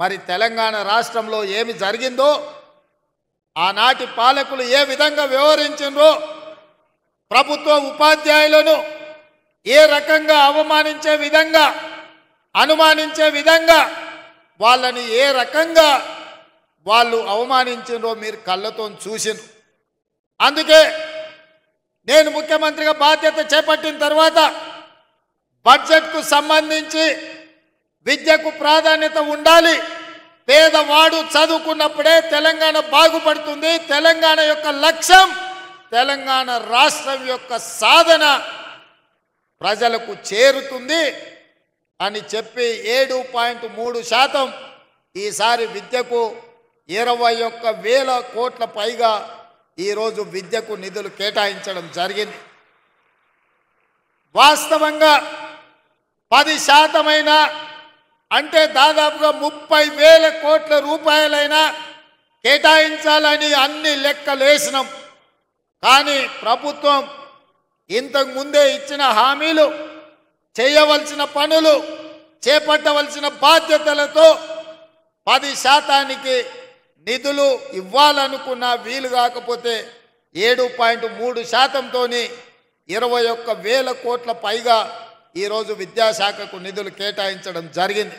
మరి తెలంగాణ రాష్ట్రంలో ఏమి జరిగిందో ఆనాటి పాలకులు ఏ విధంగా వ్యవహరించిండ్రో ప్రభుత్వ ఉపాధ్యాయులను ఏ రకంగా అవమానించే విధంగా అనుమానించే విధంగా వాళ్ళని ఏ రకంగా వాళ్ళు అవమానించిండ్రో మీరు కళ్ళతో చూసిండ్రు అందుకే నేను ముఖ్యమంత్రిగా బాధ్యత చేపట్టిన తర్వాత బడ్జెట్కు సంబంధించి విద్యకు ప్రాధాన్యత ఉండాలి. పేదవాడు చదువుకున్నప్పుడే తెలంగాణ బాగుపడుతుంది. తెలంగాణ యొక్క లక్ష్యం తెలంగాణ రాష్ట్రం యొక్క సాధన ప్రజలకు చేరుతుంది అని చెప్పి ఏడు పాయింట్ మూడు శాతం ఈసారి విద్యకు ఇరవై ఒక్క వేల కోట్ల పైగా ఈరోజు విద్యకు నిధులు కేటాయించడం జరిగింది. వాస్తవంగా పది శాతమైనా అంటే దాదాపుగా ముప్పై వేల కోట్ల రూపాయలైనా కేటాయించాలని అన్ని లెక్కలేసినాం కానీ ప్రభుత్వం ఇంతకు ముందే ఇచ్చిన హామీలు చేయవలసిన పనులు చేపట్టవలసిన బాధ్యతలతో పది శాతానికి నిధులు ఇవ్వాలనుకున్న వీలు కాకపోతే ఏడు పాయింట్ మూడు శాతంతో ఇరవై ఒక్క వేల కోట్ల పైగా ఈరోజు విద్యాశాఖకు నిధులు కేటాయించడం జరిగింది.